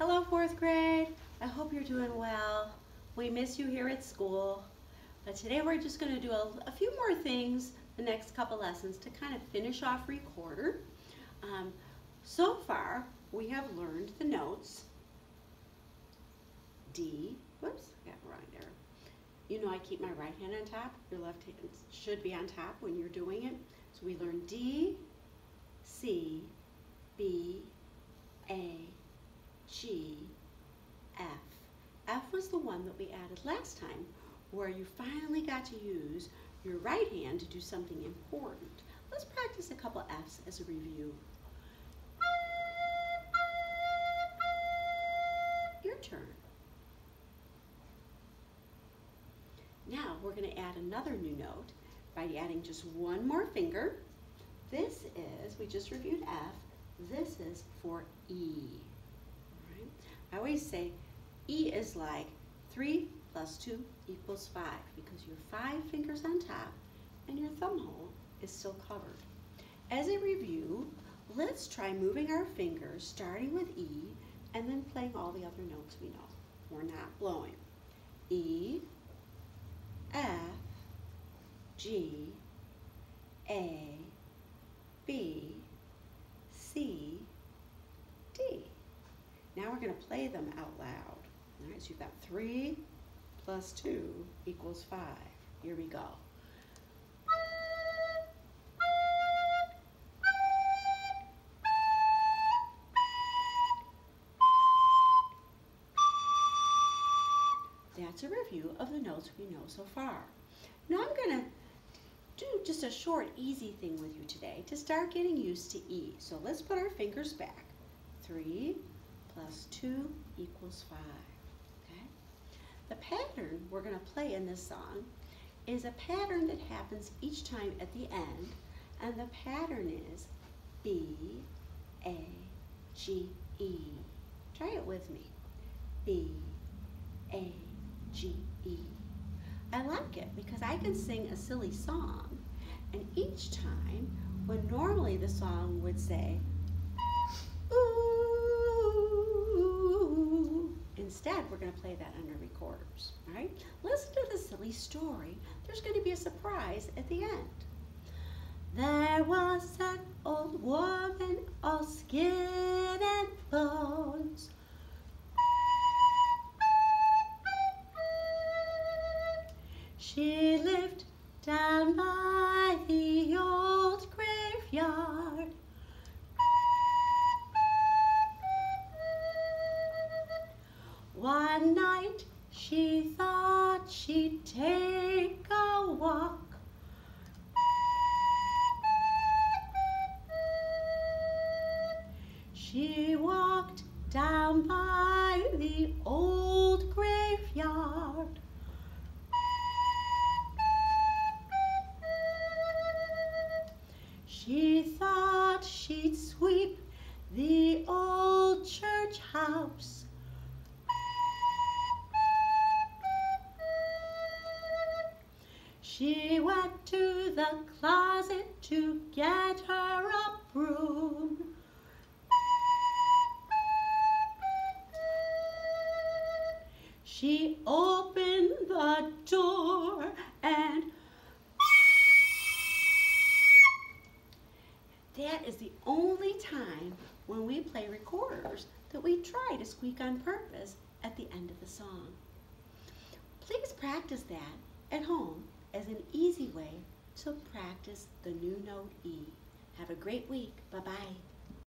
Hello, fourth grade. I hope you're doing well. We miss you here at school. But today we're just going to do a, a, few more things the next couple lessons to kind of finish off recorder. Um, so far, we have learned the notes D, whoops, I got wrong there. You know I keep my right hand on top. Your left hand should be on top when you're doing it. So we learn D, C, B, A, G, F. F was the one that we added last time where you finally got to use your right hand to do something important. Let's practice a couple F's as a review. Your turn. Now we're going to add another new note by adding just one more finger. This is, we just reviewed F, this is for E. I always say E is like 3 plus 2 equals 5 because your five fingers on top and your thumb hole is still covered. As a review, let's try moving our fingers starting with E and then playing all the other notes we know. We're not blowing. E, F, G, A, B, C. Now we're going to play them out loud. All right, so you've got 3 plus 2 equals 5. Here we go. That's a review of the notes we know so far. Now I'm going to do just a short, easy thing with you today to start getting used to E. So let's put our fingers back. 3 plus 2 equals 5. Okay? The pattern we're going to play in this song is a pattern that happens each time at the end, and the pattern is B, A, G, E. Try it with me. B, A, G, E. I like it because I can sing a silly song, and each time, when normally the song would say, Instead, we're going to play that under recorders, all right? Listen to the silly story. There's going to be a surprise at the end. There was an old woman, all skin and bones. She lived down by One night she thought she'd take a walk. She walked down by the old graveyard. She thought she'd sweep the old church house. She went to the closet to get her a broom. She opened the door and that is the only time when we play recorders that we try to squeak on purpose at the end of the song. Please practice that at home as an easy way to practice the new note E. Have a great week. Bye-bye.